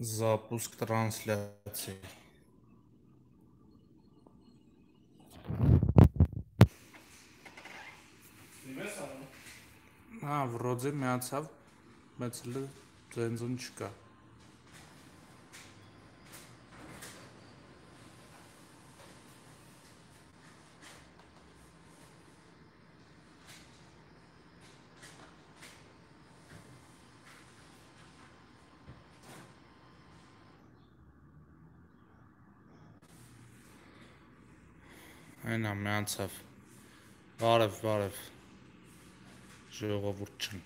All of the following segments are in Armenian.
Запуск трансляции. Հա, վրոձե միացավ, բայց հələ ձենձուն չկա։ Նա միանցավ։ Բարև, բարև։ Ժողովուրդ չն։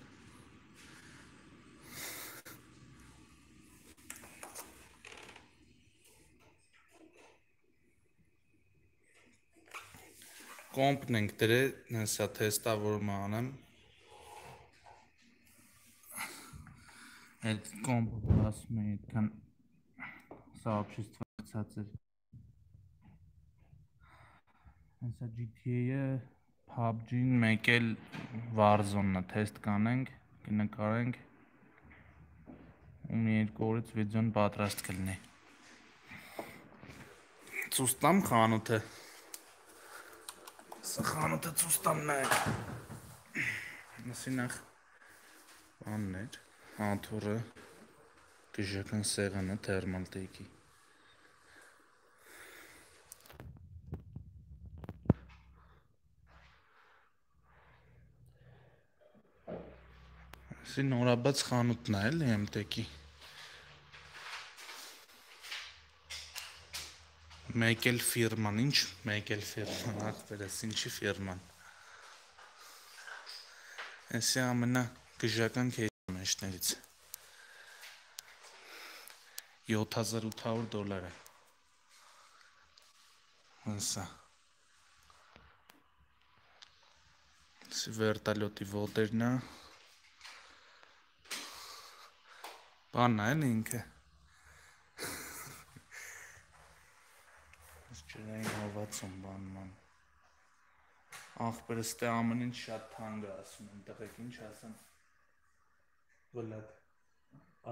Կոմպն ենք դրել, հեսա տեստավորումը անեմ։ Այդ կոմպը ասում է այդքան սա ապշից թվացած էր։ Հեսա GTA-ը, PUBG-ն, մեկ էլ Warzone-ը թեստ կանենք, կնկարենք ու մի երկու օրից վիդեոն պատրաստ կլինի։ Ցույց տամ խանութը։ Սա խանութը ցույց տամ նայեք։ Մասինախ բանն էր, հաթորը, գժական սեղանը թերմալ Սի նորաբաց խանութն է էլի MTK-ի։ Մեկ էլ ֆիրման, ինչ մեկ էլ ֆիրման, ախպերս, ինչի ֆիրման։ Էսի ամենա գժական քեյսը մեջներից 7800 դոլար է։ Հեսա։ Սի վերտալյոտի ոտերն է Բանն է ինքը։ Ես չունեի հովացում բանման։ Ախպերս տե ամեն ինչ շատ թանկ է ասում են, տղեկ ինչ ասեմ։ Վլադ։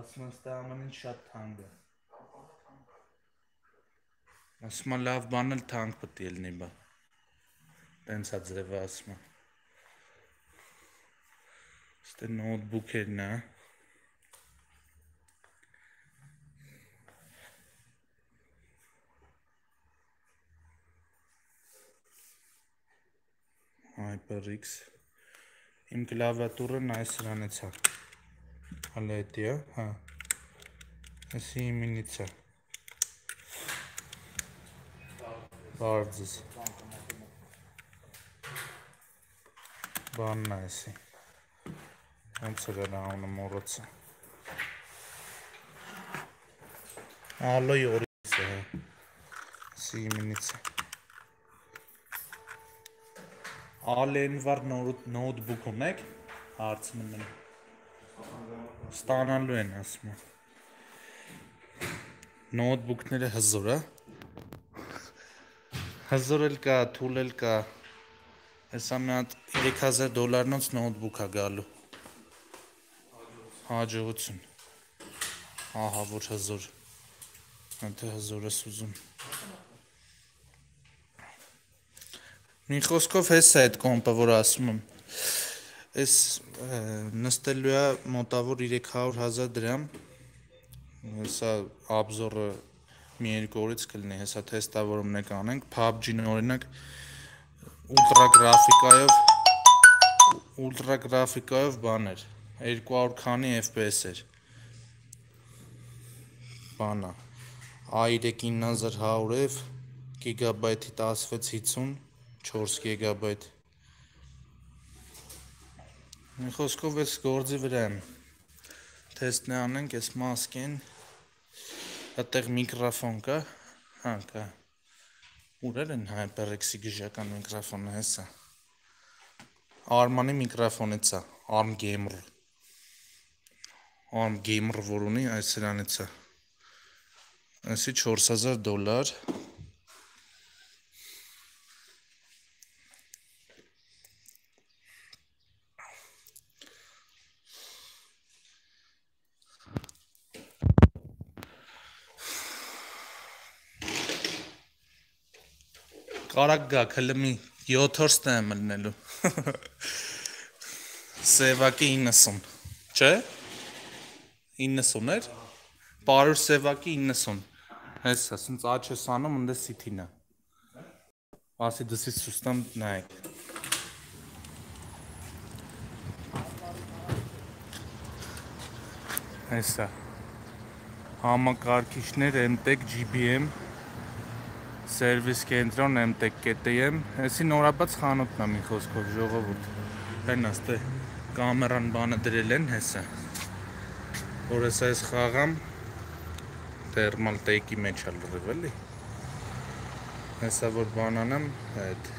Ասում են ստե ամեն ինչ շատ թանկ է։ Ասում են լավ բան էլ թանկ պետք է լինի բա։ Տենց է ձևը ասում Ստե նոթբուքերն է։ HyperX իմ կլավիատուրն այս սրանից է հələ էդի է հա էսի իմինից է բարձս բանն է էսի ոնց էր էր անունը մորոցը ալոյ օրից է էսի իմինից է Ալենվար նոթբուք ունեք, հարցնում եմ։ Ստանալու են ասում։ Նոթբուքները հզոր է։ Հզոր էլ կա, թույլ էլ կա։ Հեսա մի հատ 3000 դոլարնոց նոթբուք է գալու։ Հաջողություն։ Ահա որ հզոր։ Անտե հզոր է Մի խոսքով հեսա այդ կոմպը, որ ասում եմ։ Այս նստելու է մոտավոր 300.000 դրամ։ Հեսա աբզորը մի երկու օրից կլինի, հեսա թեստավորումն է կանենք, PUBG-ն օրինակ ուլտրա գրաֆիկայով ուլտրա գրաֆիկայով բաներ 200 քանի FPS էր։ Բանա։ A3 9100 F, գիգաբայթի 1650 4 GB։ Մի խոսքով էս գործի վրա եմ։ Թեստն անենք, էս մասկեն։ Այդտեղ միկրոֆոն կա։ Հա, կա։ Ուրեր են HyperX-ի գժական միկրոֆոնը հեսա։ Armani միկրոֆոնից է, Arm Gamer։ Arm Gamer որ ունի, այս սրանից է։ Այսի 4000 դոլար Կարակ գա քլմի 7 օր ստեմ մնելու։ Սևակի 90, չէ՞։ 90 էր։ Պարուր Սևակի 90։ Հեսա, սենց աչ ես անում, ընդ սիթինա։ Ասի դսի սուստամ նայեք։ Հեսա։ Համակարգիչներ MTech GBM սերվիս կենտրոն MTech.am, հեսի նորաբաց խանութն է մի խոսքով ժողովուրդ։ Հենա ստե կամերան բանը դրել են հեսա։ Որ հեսա այս խաղամ թերմալ տեյկի մեջ է լրիվ էլի։ Հեսա որ բանանամ այդ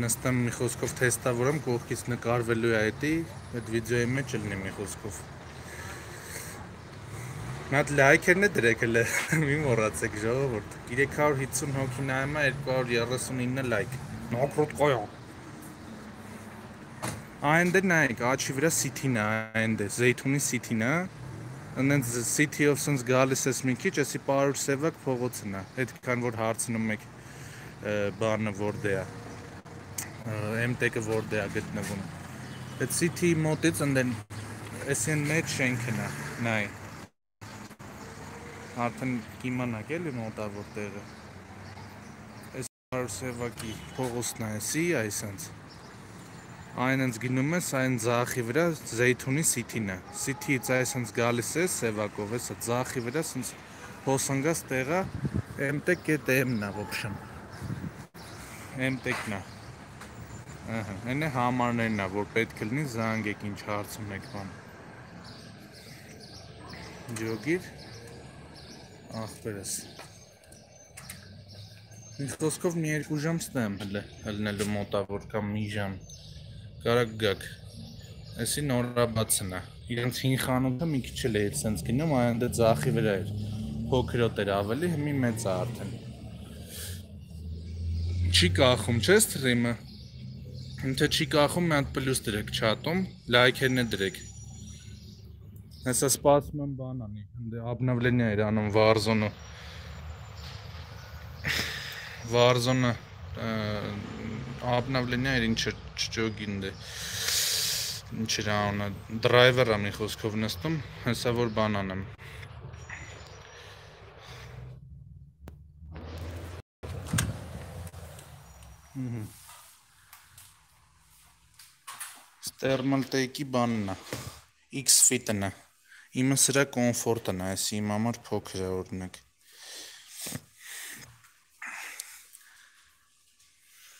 նստեմ մի խոսքով թեստավորեմ կողքից նկարվելու է այդի այդ վիդեոյի մեջ լինի մի խոսքով Մի հատ լայքերն է դրեք հələ, մի մոռացեք ժողովուրդ։ 350 հոգի նայում է 239 լայք։ Նոկրոտկոյա։ Այնտեղ նայեք, աչի վրա City-ն է, այնտեղ Զեյթունի City-ն է։ Անենց City of Sons գալիս էս մի քիչ, էսի Պարուր Սևակ փողոցն է։ Այդքան որ հարցնում եք բանը որտե է։ MTK-ը որտե է գտնվում։ Այդ City մոտից ընդեն էսին մեջ շենքն է, նայ Արդեն կիմանաք էլի մոտավոր տեղը։ Այս Հարսևակի փողոցն է, սի այսենց։ Այնենց գնում ես, այն ձախի վրա Զեյթունի Սիթին է։ Սիթից այսենց գալիս ես Սևակով, էսա ձախի վրա սենց հոսանգած տեղը MTK-ն է, ոբշն։ MTK-ն է։ Ահա, այն է համարներն է, որ պետք է լինի զանգեք ինչ հարց ունեք բան։ Ջոգիր ախպերս։ Մի խոսքով մի երկու ժամ ստեմ հələ հլնելու մոտավոր կամ մի ժամ։ Կարակ գաք։ Էսի նորաբացն է։ Իրենց հին խանութը մի քիչ էլ է sense գնում, այնտե ձախի վրա էր։ Փոքրոտ էր ավելի, հիմի մեծ է արդեն։ Չի կախում, չէ՞ սթրիմը։ Ինքը չի կախում, մի հատ պլյուս դրեք չաթում, լայքերն է դրեք։ Հեսա սպասում եմ բան անի, ընդ обновление էր անում Warzone-ը։ Warzone-ը обновление էր ինչ չճոգին դե։ Ինչ էր անունը, driver-ը մի խոսքով նստում, հեսա որ բան անեմ։ Thermal take-ի բանն է։ X-Fit-ն է։ Իմը սրա կոմֆորտն է, այս իմ համար փոքր է օրինակ։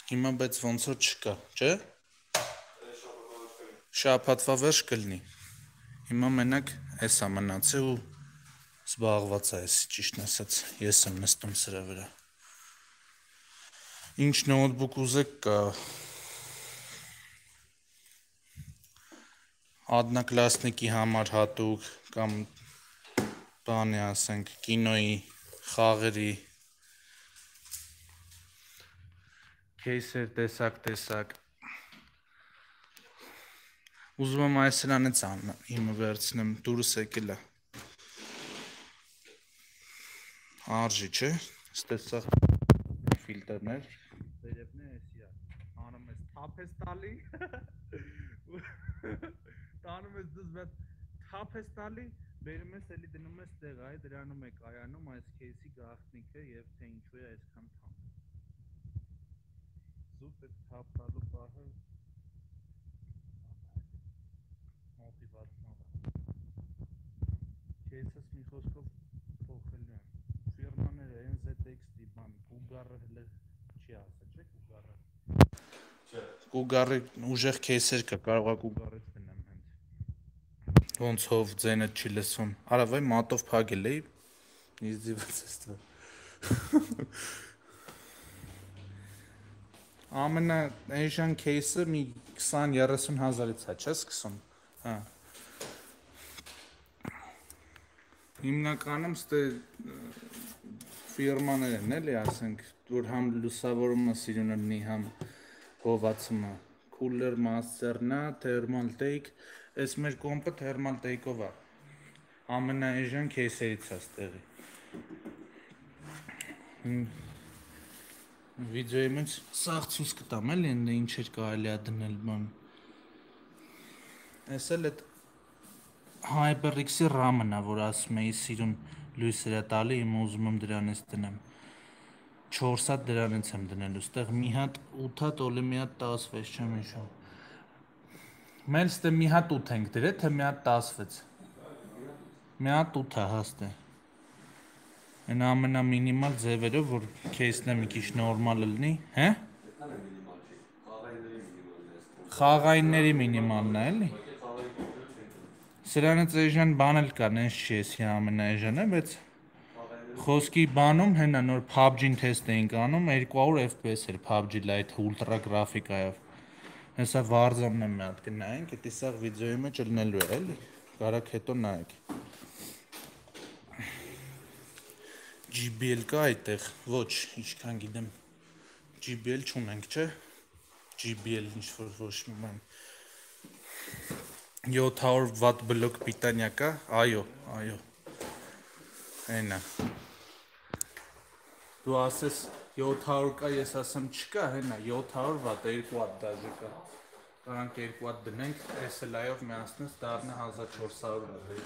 Հիմա բայց ոնց որ չկա, չէ՞։ Շաբաթվա վերջ կլինի։ Հիմա մենակ էսա մնացել ու զբաղված է էս ճիշտն ասած։ Ես եմ նստում սրա վրա։ Ինչ նոթբուք ուզեք կա, Ադնակլասնիկի համար հատուկ կամ բանի ասենք կինոյի խաղերի кейսեր տեսակ տեսակ ուզում եմ այս սրանից աննեմ հիմա վերցնեմ դուրս եկելա արժի չէ ստեղ սա ֆիլտրներ վերևն է էսիա անում ես թափ ես տալի տանում ես դուզ մեծ թափ ես տալի, բերում ես էլի դնում ես տեղ, այ դրանում է կայանում այս քեյսի գաղտնիքը եւ թե ինչու է այսքան թափ։ Զուտ է թափ տալու պահը մոտիվացնող է։ Քեյսս մի խոսքով փոխելու եմ։ Ֆիրմաները NZX-ի բան, հələ չի ասա, չէ՞ Cougar-ը։ Չէ։ Cougar-ը ուժեղ քեյսեր կա, կարող է Cougar-ից ոնց հով ձենը չի լսում։ Արա վայ մատով փագել էի։ Իզդիված է ստա։ Ամենա Asian case-ը մի 20-30 հազարից է, չէ՞ սկսում։ Հա։ Հիմնականում ստե ֆիրմաներ են էլի, ասենք, որ համ լուսավորումը սիրուն լինի, համ հովացումը։ Cooler Master-նա, Thermal Take Այս մեր կոմպը Թերմալ Տեյկովա ամենաէժան кейսերից է ստեղի։ Վիդեոյի մեջ սաղ ցույց կտամ էլի, ընդ ինչ էր կարելի է դնել բան։ Այս էլ այդ HyperX-ի RAM-ն է, որ ասում էի սիրուն լույսեր է տալի, իմ ուզում եմ դրանից դնեմ։ 4 հատ դրանից եմ դնել, ուստեղ մի հատ 8 հատ, ոլի մի հատ 10 վեճ չեմ հիշում։ Մենք ստե մի հատ 8 ենք դրել, թե մի հատ 16։ Մի հատ 8 է հաստ է։ Այն ամենամինիմալ ձևերով, որ քեյսն է մի քիչ նորմալ լինի, հե՞։ Խաղայինների մինիմալն է, էլի։ Սրանից էժան բան էլ կա, նենց չի էսի ամենաէժանը, բայց խոսքի բանում հենա նոր PUBG-ին թեստ էինք անում, 200 FPS էր PUBG Lite ultra գրաֆիկայով։ Հեսա Warzone-ն եմ մի հատ կնայենք, դա սա վիդեոյի մեջ լնելու է, էլի։ Կարակ հետո նայեք։ GBL կա այդտեղ։ Ոչ, ինչքան գիտեմ։ GBL չունենք, չէ՞։ GBL ինչ որ ոչ մի բան։ 700 վատ բլոկ պիտանյա կա։ Այո, այո։ Այնա։ Դու ասես 700 կա, ես ասեմ չկա, հենա 700 վատ 2 վատ դաժե կա։ Կարանք 2 վատ դնենք, SLI-ով միացնես դառնա 1400 վատ։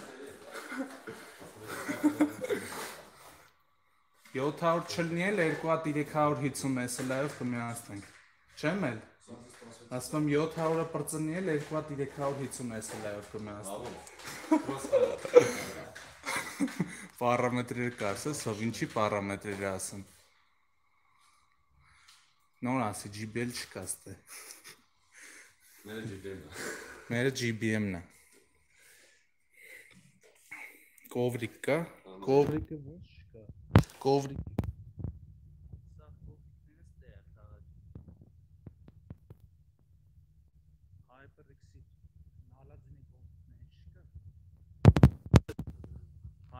700 չլինի էլ 2 հատ 350 SLI-ով կմիացնենք։ Չեմ էլ։ Ասում եմ 700-ը պրծնի էլ 2 հատ 350 SLI-ով կմիացնենք։ Պարամետրեր կարծես, ով ինչի պարամետրեր ասեմ։ Նոր ասի GBL չկա ստե։ Մերը GBM-ն է։ Մերը GBM-ն է։ Կովրիկ կա։ Կովրիկը ոչ չկա։ Կովրիկ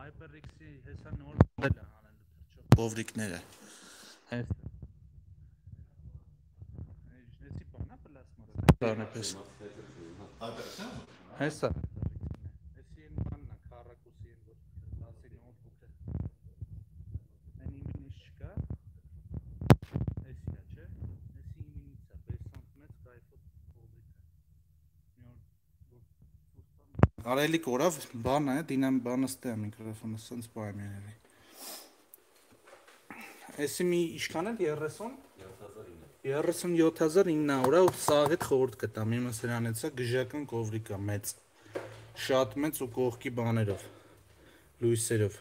HyperX-ի հեսա նոր մոդել է հանելու թրջող կովրիկները։ Հես Էջնեցի բանա պլասմա։ Բանը պես։ Հեսա։ Էսի են բանն է, քառակուսի են որ 10-ի նոթբուքը։ Այն իմինից չկա։ Էսի է, չէ։ Էսի իմինից է, 5 սանտիմետր կայֆոտ ցույց Արելի կորավ բանը է, դինամ բանը ստե միկրոֆոնը սենց բայ մերելի։ Էսի մի ինչքան է 30 37900-ը ու սաղ հետ խորտ կտամ, իմը սրանից է գժական կովրիկ է մեծ։ Շատ մեծ ու կողքի բաներով, լույսերով։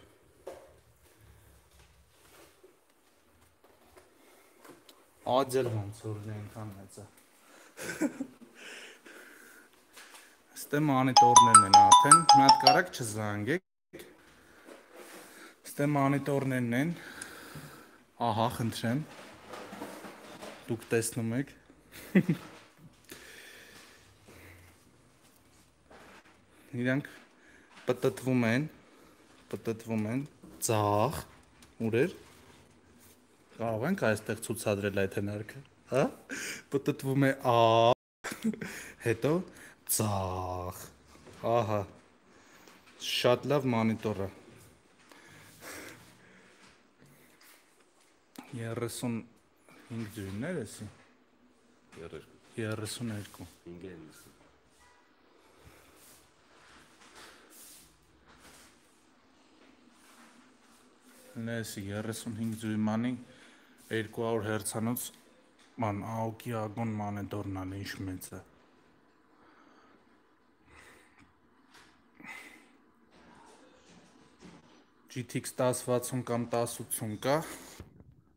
Աջել ոնց որ այնքան մեծ է։ Ստե մոնիտորներն են արդեն, մի հատ կարակ չզանգեք։ Ստե մոնիտորներն են։ Ահա, խնդրեմ դուք տեսնում եք։ Իրանք պտտվում են, պտտվում են ծաղ, ուրեր։ Կարող ենք այստեղ ցուցադրել այդ հնարքը, հա? Պտտվում է ա, հետո ծաղ։ Ահա։ Շատ լավ մոնիտոր է։ 30 5 դյույմներ էսի 32 32 5-ը 90 Նեսի 35 դյույմանի 200 հերցանոց ման աուկի ագոն մանետորն ալ ինչ մեծ է GTX 1060 կամ 1080 կա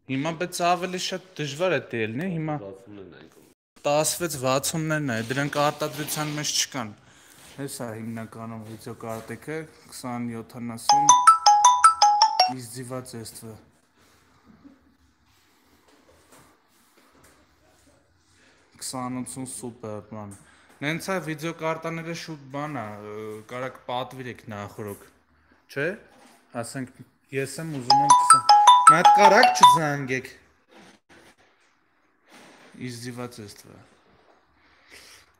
Հիմա բայց ավելի շատ դժվար է դելնի, հիմա 60-ներն են կոմ։ 16-60-ներն է, դրանք արտադրության մեջ չկան։ Հեսա հիմնականում վիդեո կարտեքը 20-70 իզդիված էստվը։ Քսանոցուն սուպեր բան։ Նենց է վիդեո կարտաները շուտ բան է, կարակ պատվիրեք նախորոք։ Չէ՞։ Ասենք ես եմ ուզում եմ 20 Մատկարակ չզանգեք։ Իզդիված ես տվա։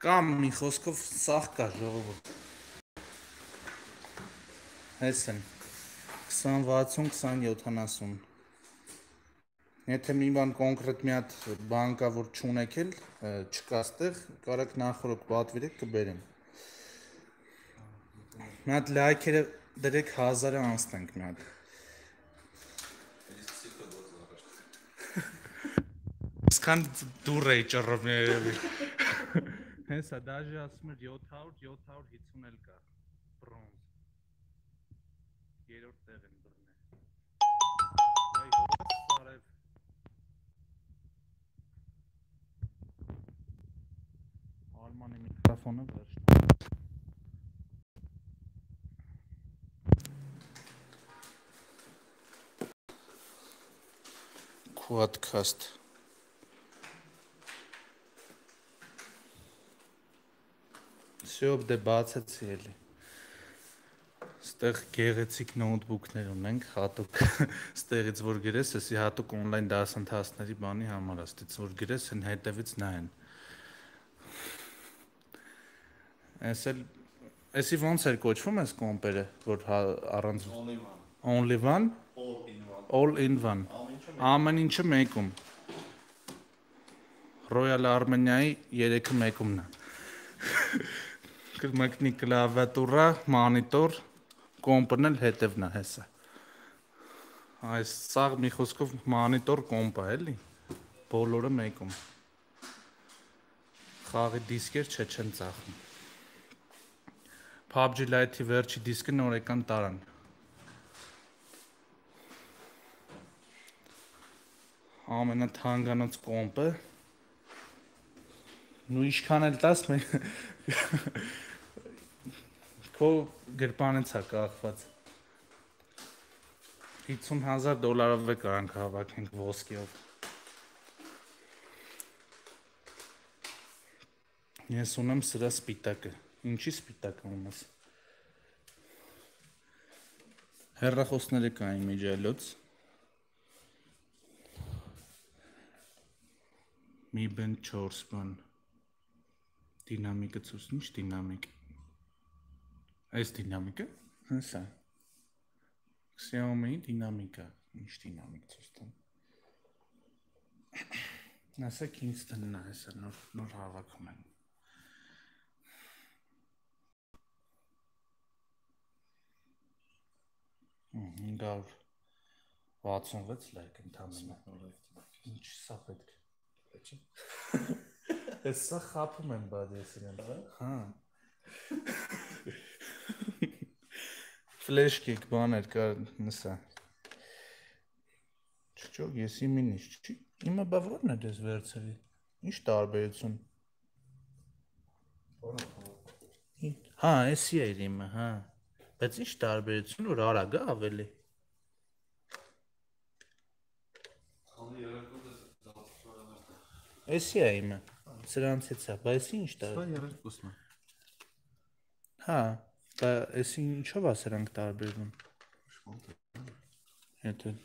Կամ մի խոսքով սախ կա ժողովուրդ։ Հես են 20 60 2070 Եթե մի բան կոնկրետ մի հատ բան կա, որ չունեք էլ, չկա ստեղ, կարաք նախորդ պատվիրեք կբերեմ։ Մի հատ լայքերը դրեք 1000-ը անցնենք մի հատ։ Սկան դուր էի ճռռում երևի։ Հեսա դաժե ասում էր 700, 750 էլ կա։ Բրոնզ։ Երրորդ տեղ են բռնել։ Այ հոս արև։ Արմանի միկրոֆոնը վերջ։ Quadcast Всё, դե բացեցի էլի։ Ստեղ գեղեցիկ նոթբուքներ ունենք, հատուկ ստեղից որ գրես, էսի հատուկ on-line դասընթացների բանի համար, աստից որ գրես, այն հետևից նայեն։ Էս էլ էսի ոնց էր կոչվում էս կոմպերը, որ հա- առանց Only one. only one, All in one. all in one։ Ամեն ինչը Ամեն ինչը մեկում։ Royal Armenia-ի 3-ը մեկումն է։ Կմեկնի կլավիատուրա, մոնիտոր, կոմպն էլ հետևն է հեսա։ Այս սաղ մի խոսքով մոնիտոր կոմպ է, էլի։ Բոլորը մեկում։ Խաղի դիսկեր չէ չեն ծախում։ PUBG Lite-ի վերջի դիսկը նորեկան տարան։ ամենաթանկանոց կոմպը նու ինչքան էլ տաս մենք քո գրպանից է կախված 50000 դոլարով է կարանք հավաքենք ոսկեով Ես ունեմ սրա սպիտակը։ Ինչի սպիտակը ունես։ Հերրախոսները կային միջելոց։ մի բան 4 բան դինամիկը ցույց ինչ դինամիկ այս դինամիկը հեսա Xiaomi դինամիկա ինչ դինամիկ ցույց տան Ասա Kingston-ն է հեսա նոր նոր հավաքում են Հմ, 566 լայք ընդամենը ինչ սա պետք է Չի։ Ես սա խափում եմ բադես իրեն։ Հա։ Ֆլեշ կիկ բաներ կա նսա։ Չճոգ, ես իմին ինչ չի։ Իմը բա ո՞րն է դες վերցրի։ Ինչ տարբերություն։ Հա, էսի է իմը, հա։ Բայց ինչ տարբերություն որ արագ է ավելի։ Էսի է իմը։ Սրանցից է, բայց ինչ տա։ Սա երակոսն է։ Հա, դա էսի ինչով է սրանք տարբերվում։ Եթե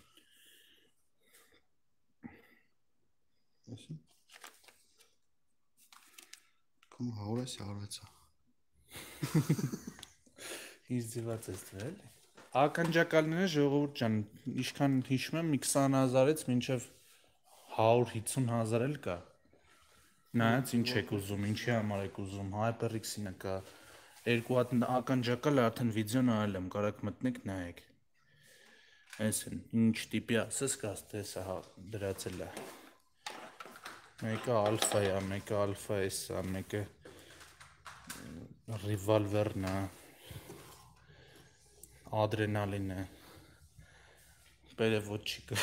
Այսի։ Կոմ հորես արվեցա։ իզդիված ես դու էլի։ Ականջակալները ժողովուրդ ջան, ինչքան հիշում եմ, մի 20000-ից մինչև 150000 էլ կա։ Նայած ինչ եք ուզում, ինչի համար եք ուզում, HyperX-ինը կա։ Երկու հատ ականջակալ արդեն վիդեոն արել եմ, կարաք մտնեք նայեք։ Այս են, ինչ տիպի ասես կաս տեսա հա դրացել է։ Մեկը ալֆա է, մեկը ալֆա է, մեկը revolver-ն է, ադրենալին է։ Պերևոչիկը։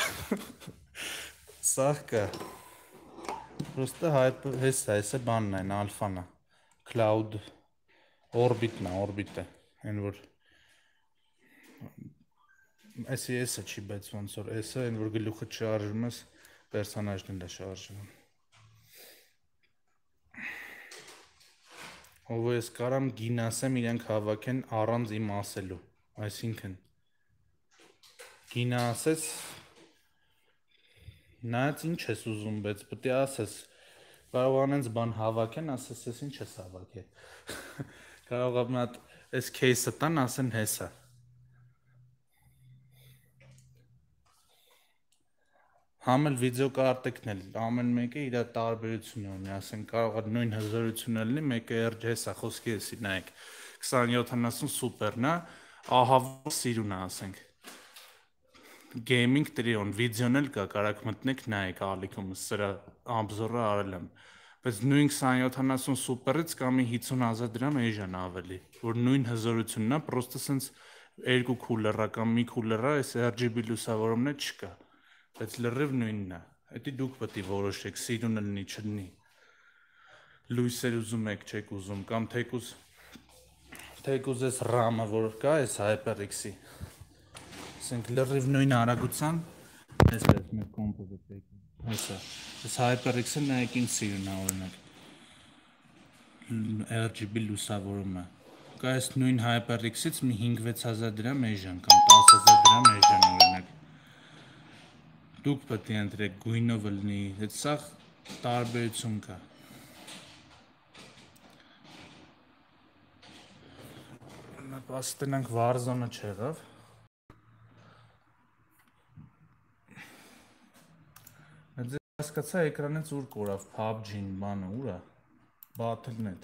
Սաղ կա։ Պրոստը հայպ հես է, հեսը բանն է, ալֆան է։ Cloud orbit-ն է, orbit-ը, այն որ Այսի էսը չի, բայց ոնց որ էսը, այն որ գլուխը շարժում ես, պերսոնաժն էլ է շարժվում։ Ով ես կարամ գին ասեմ իրենք հավաքեն առանց իմ ասելու։ Այսինքն գինը ասես նայած ինչ ես ուզում, բայց պետք է ասես կարող անենց բան հավաքեն, ասես ես ինչ ես հավաքել։ Կարող է մատ այս кейսը տան ասեն հեսա։ Համել վիդեոկարտիկն էլ ամեն մեկը իր տարբերությունը ունի, ասեն կարող է նույն հզորությունը լինի, մեկը RGS-ա, խոսքի էսի նայեք 2070 սուպերն է, ահա սիրուն է ասենք gaming տրիոն վիդեոն էլ կա, կարաք մտնեք նայեք ալիքումս, սրա ամբզորը արել եմ։ ա, բայց նույն 2070 սուպերից կամ 50000 դրամ էժան ավելի, որ նույն հզորությունն է, պրոստը սենց երկու քուլերա կամ մի քուլերա այս RGB լուսավորումն է չկա բայց լրիվ նույնն է դա դուք պետք է որոշեք սիրուն լինի չլինի լույսեր ուզում եք չեք ուզում կամ թեկուզ թեկուզ էս RAM-ը որ կա այս HyperX-ի ասենք լրիվ նույն արագության այս էս մեր կոմպոզիտը հեսա այս HyperX-ը նայեք ինձ սիրուն է օրինակ RGB լուսավորումը կա այս նույն HyperX-ից մի 5-6000 դրամ էժան կամ 10000 դրամ էժան օրինակ դուք պետք է ընտրեք գույնով լինի այդ սա տարբերություն կա Պաստենանք Warzone-ը չեղավ հասկացա էկրանից ուր կորավ PUBG-ն բանը ուրա Battle.net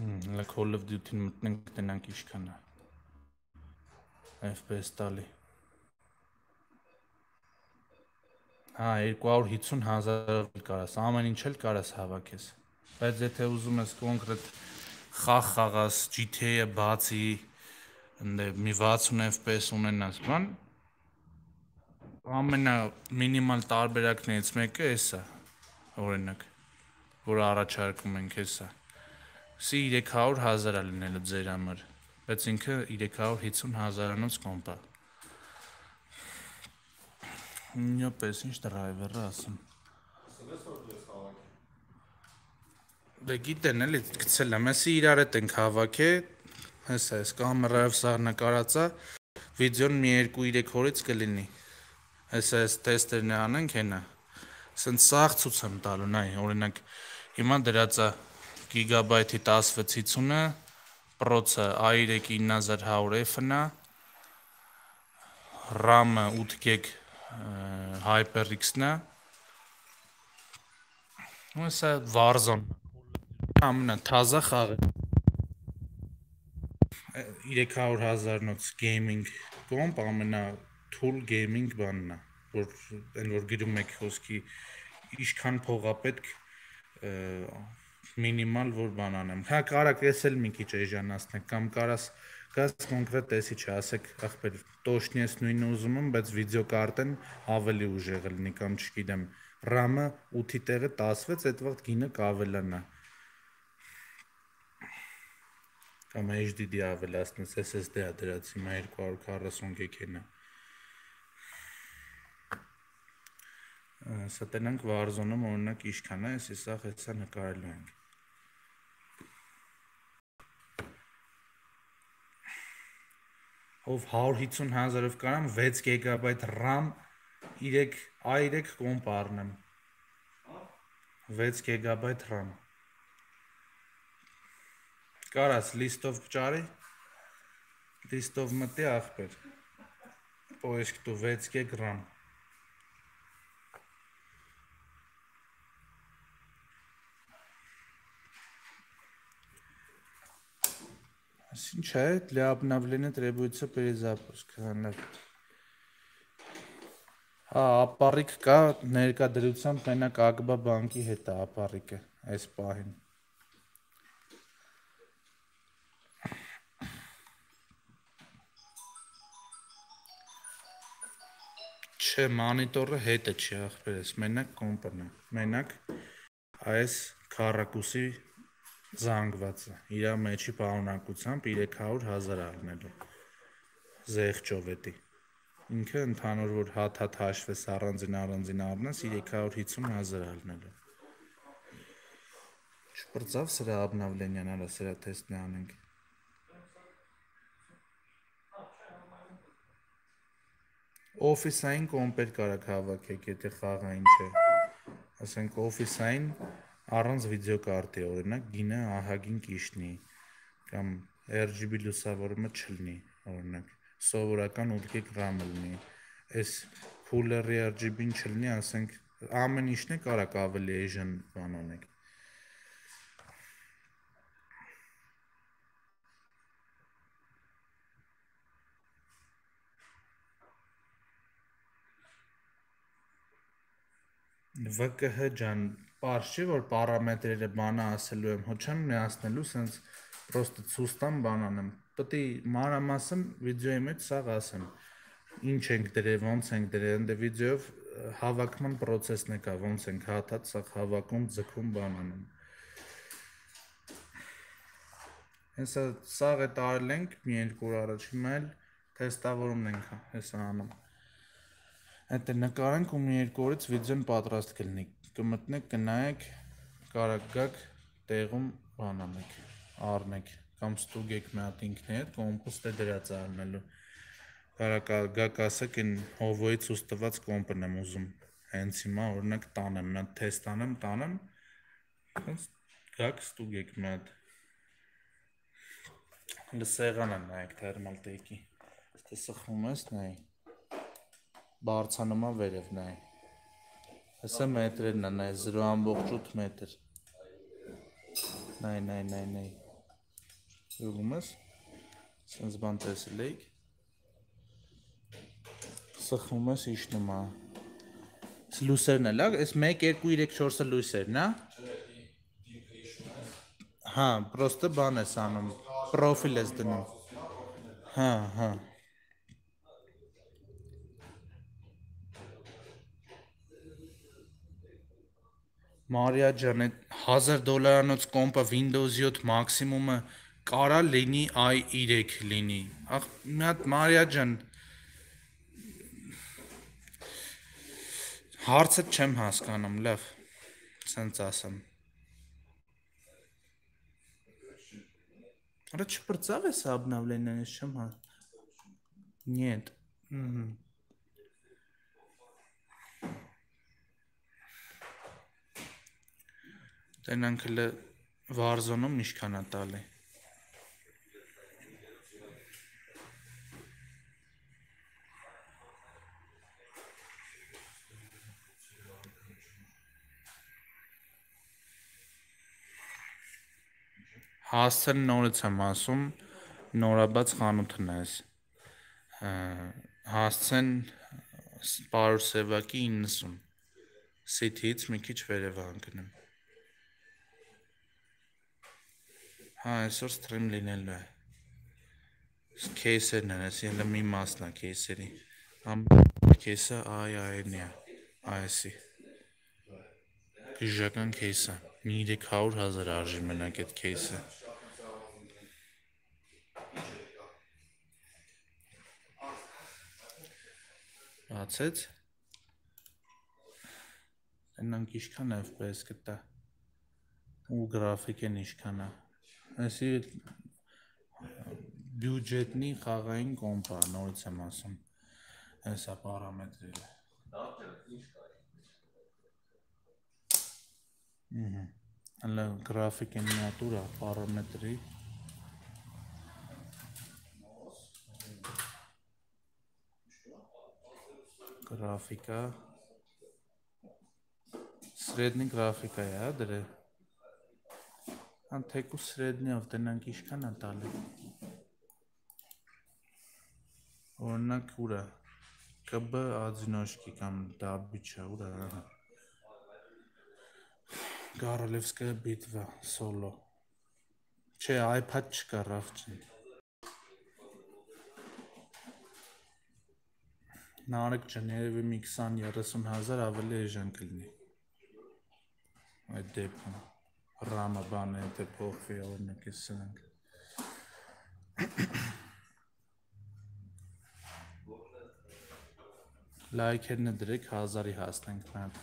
Հələ Call of Duty-ն մտնենք տնանք ինչքան է։ FPS տալի։ Հա 250 հազարով կարաս, ամեն ինչ էլ կարաս հավաքես։ Բայց եթե ուզում ես կոնկրետ խաղ խաղաս, GTA-ը բացի, մի 60 FPS ունենաս, բան ամենա մինիմալ տարբերակներից մեկը էսա, օրինակ, որ առաջարկում ենք էսա։ Սի 300 հազար է լինելու ձեր համար, բայց ինքը 350 հազարանոց կոմպ է։ Նյոպես ինչ դրայվերը ասում։ Դե գիտեն էլի գցել եմ, էսի իրար հետ ենք հավաքը, հեսա էս կամերայով սա նկարածա, վիդեոն մի 2-3 օրից կլինի։ Հեսա էս տեստերն անենք հենա։ Սենց սաղ ցույց եմ տալու, նայ, օրինակ հիմա դրածա GB-ի 1650-ը, Pro-ը i3 9100F-ն է, RAM-ը 8 GB HyperX-ն է։ ու սա Warzone ամենա թազա խաղը 300.000-նոց gaming comp ամենա tool gaming բանն է որ այն որ գիրում եք խոսքի ինչքան փող է պետք մինիմալ որ բան անեմ։ Հա կարակ ես էլ մի քիչ էժանացնեք կամ կարաս գաս կոնկրետ տեսի չասեք, ախպեր, տոշնի ես նույնը ուզում եմ, բայց վիդեոկարտեն ավելի ուժեղ լինի կամ չգիտեմ, RAM-ը 8-ի տեղը 16, այդ վաղ գինը կավելանա։ Կամ HDD ավելացնես, SSD-ա դրած հիմա 240 GB-ն է։ Սա տնանք Warzone-ում օրինակ ինչքան է, ես սա հեսա նկարելու ենք։ ով 150 հազարով կարամ 6 GB RAM 3 i3 կոմպ առնեմ 6 GB RAM կարաս լիստով ճարի լիստով մտի ախպեր поиск tu 6 GB RAM Ինչ է, для обновления требуется перезапуск, հանակ։ Հա, ապարիկ կա ներկայդրությամբ մենակ ԱԿԲ բանկի հետ է ապարիկը այս պահին։ Չէ, մոնիտորը հետը չի ախպերս, մենակ կոմպն է։ Մենակ այս քարակուսի զանգվածը իր մեջի պարունակությամբ 300.000 առնելու զեղչով էտի ինքը ընդհանուր որ հաթաթ հաշվես առանձին առանձին առնես 350000 ալնելու շպրծավ սրա Աբնավլենյան արա սրա տեսնի անենք օֆիսային կոմպեր կարակ հավաքեք եթե խաղային չէ ասենք օֆիսային առանց վիդեոկարտի օրինակ գինը ահագին կիշնի կամ RGB լուսավորումը չլինի օրինակ սովորական 8 գրամ լինի այս cooler-ի RGB-ն չլինի ասենք ամեն ինչն է կարակ ավելի Asian բան անեք ՎԿՀ ջան, པարզ չի որ պարամետրերը բանը ասելու եմ, հո չեմ միացնելու, սենց պրոստը ցույց տամ բան անեմ։ Պետք է մանրամասն վիդեոյի մեջ սաղ ասեմ։ Ինչ ենք դրել, ոնց ենք դրել, ընդ վիդեոյով հավաքման process-ն է կա, ոնց ենք հաթած, սաղ հավաքում, ձգում բան անում։ Հեսա սաղ է տարել ենք մի երկու օր առաջ, հիմա էլ թեստավորումն ենք հեսա անում։ Այդ նկարենք ու մի երկու օրից վիդեոն պատրաստ կլինի։ Կմտնեք, կնայեք, կարակ գաք տեղում բան անեք, առնեք կամ ստուգեք մի հատ ինքն հետ, կոմպոստ է դրած առնելու։ Կարակ գաք ասեք այն հովոյի ցույց տված կոմպն եմ ուզում։ Հենց հիմա օրինակ տանեմ, մի հատ թեստ անեմ, տանեմ։ Հենց գաք ստուգեք մի հատ։ Լսեղանը նայեք թերմալ տեկի։ Ստե սխում ես նայ բարձանում է վերև նայ։ Հեսա մետրերն է նայ 0.8 մետր։ Նայ, նայ, նայ, նայ։ Յուղում ես։ Սենց բան տեսել եք։ Սխում ես իշնում է։ Լույսերն էլ, այս 1 2 3 4-ը լույսերն, հա։ Հա, պրոստը բան ես անում, պրոֆիլ ես դնում։ Հա, հա։ Մարիա ջան, այդ 1000 դոլարանոց կոմպը Windows 7 մաքսիմումը կարա լինի i3 լինի։ Ախ, մի հատ Մարիա ջան հարցը չեմ հասկանում, լավ։ Սենց ասեմ։ Արա չպրծավ է обновление, չեմ հա։ Нет. Угу. Տենանք հələ Warzone-ում ինչքան է տալի։ Հասցեն նորից եմ ասում, նորաբաց խանութն այս։ Հասցեն Պարուր Սևակի 90 City-ից մի քիչ վերև անկնեմ։ Հա, այսօր սթրիմ լինելու է։ Քեյսերն են, այսի հələ մի մասն է քեյսերի։ Ամ քեյսը այն է, այսի։ Գժական քեյսը։ Մի 300.000 արժի մենակ այդ քեյսը։ Բացեց։ Այնանք ինչքան FPS կտա։ Ու գրաֆիկեն ինչքան է։ Այսի բյուջետնի խաղային կոմպա, նորից եմ ասում։ Հեսա պարամետրերը։ Ահա։ Հələ գրաֆիկի մինատուրա, պարամետրի։ Գրաֆիկա։ Средний գրաֆիկա է, հա, դրել։ Ան թեկուս սրեդնիով տնանք ինչքան է տալի։ Օրինակ ուրա ԿԲ одиночки կամ դաբիչա ուրա հա։ Գարալևսկая битва соло։ Չէ, iPad չկա, ravчin։ նարեկ ջան երևի մի 20-30 հազար ավելի էժան կլինի այդ դեպքում ռամը բան է, թե փոխվի օրինակ էս սրանք։ Լայքերնը դրեք 1000-ի հասնենք մենք։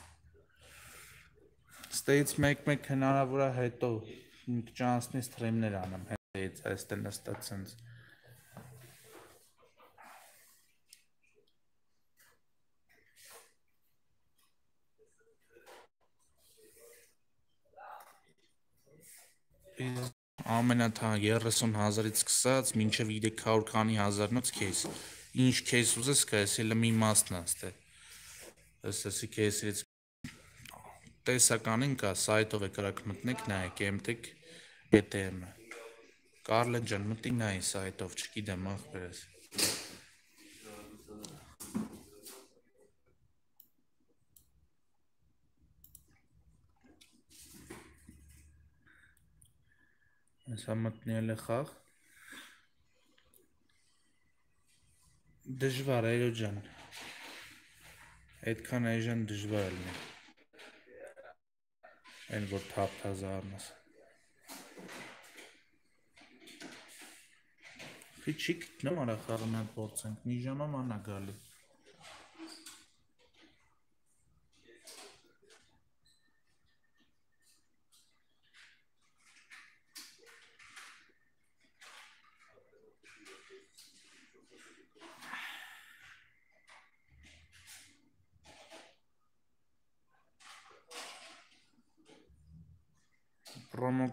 Ստեից մեկ-մեկ հնարավոր է հետո ճանցնի սթրիմներ անեմ հետ այստեղ նստած sense ամենաթա 30000-ից սկսած մինչև 300 քանի հազարնոց кейս։ Ինչ кейս ուզես կա, էս էլ մի մասն է ստե։ Էսսի кейսից տեսականին կա, սայթով եք արագ մտնեք, նայեք, MTech GTM-ը։ Կարլեն ջան, մտի նայ սայթով, չգիտեմ, ախպերս։ Հեսա մտնել է խաղ։ Դժվար է, այո ջան։ Այդքան այժմ դժվար է լինի։ Այն որ թափ թազարնաս։ Խի չի գտնում արա խաղը նա փորձենք։ Մի ժամա մանա գալի։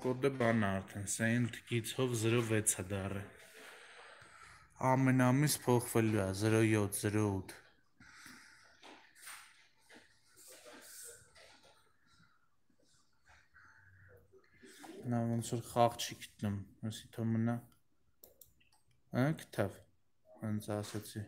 կոդը բան արդեն, send գիծով 06-ը դառը։ Ամեն ամիս փոխվելու է 07 08։ Նա ոնց որ խաղ չի գտնում, ասի թող մնա։ Հա, գտավ։ Հենց ասացի։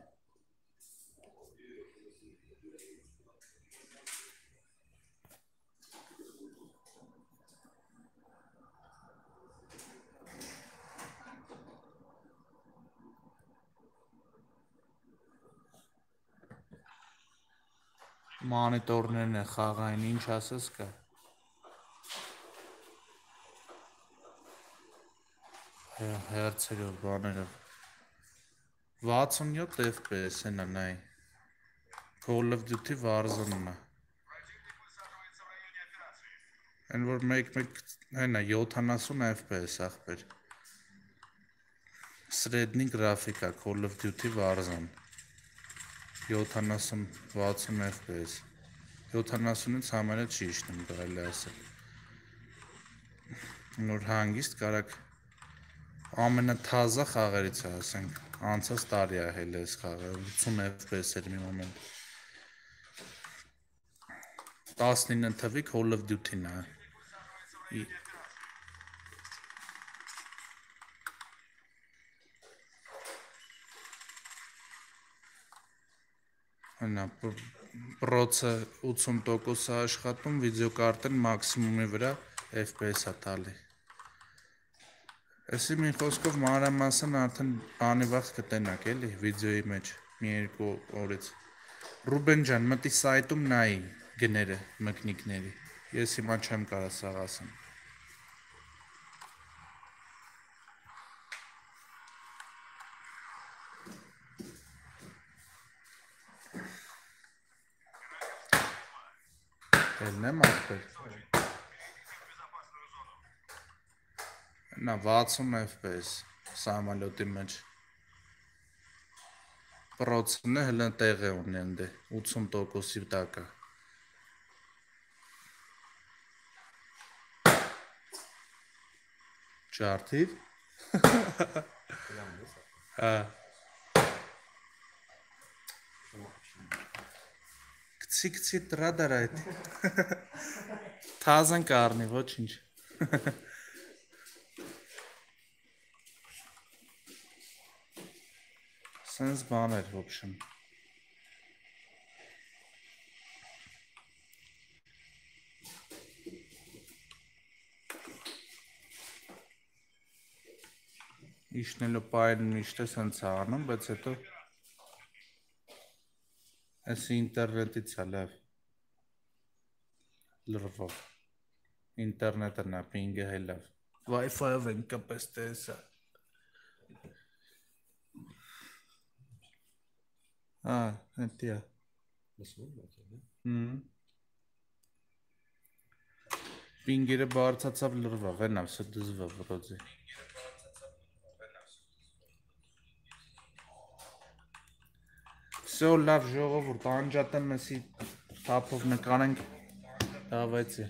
Մանիտորներն է խաղային, ինչ ասես կա։ հերցերով, բաներով։ 67 FPS-ն է նայ։ Call of Duty Warzone-ն է։ Այն որ մեկ-մեկ հենա 70 FPS ախպեր։ Սրեդնի գրաֆիկա Call of Duty Warzone 70-60 FPS 70-ից համարը չի իշնում կարելի ասել նոր հանգիստ կարակ ամենաթազա խաղերից է ասենք անցած տարի է հել էս խաղը 80 FPS էր մի մոմենտ 19 թվի Call of Duty-ն է Հնա պրոցը 80% է աշխատում, վիդեոկարտեն մաքսիմումի վրա FPS-ա տալի։ Էսի մի խոսքով մանրամասն արդեն բանի վաղ կտենակ էլի վիդեոյի մեջ մի երկու օրից։ Ռուբեն ջան, մտի սայթում նայի գները մկնիկների։ Ես հիմա չեմ կարա սաղ ասեմ։ Ելնեմ ախպեր։ Նա 60 FPS սամալյոտի մեջ։ Պրոցն է հլը տեղ է ունեն դե 80%-ի տակ է։ Ջարդիր։ Հա։ քցի-քցի տրադարա այդ։ Թազան կառնի, ոչինչ։ Սենց բան էր, ոբշեմ։ Իշնելու պայելն իշտե սենց անում, բայց հետո Այս ինտերնետից է լավ։ Լրվով։ Ինտերնետը նա պինգը է լավ։ Wi-Fi-ով են կպես տեսա։ Ա, հետիա։ Լսում եմ դա։ Հմ։ Պինգերը բարձացավ լրվով, այնա սա դզվով ռոձի։ Всё, լավ ժողովուրդ, անջատեմ էսի թափով նկանենք։ Давайте.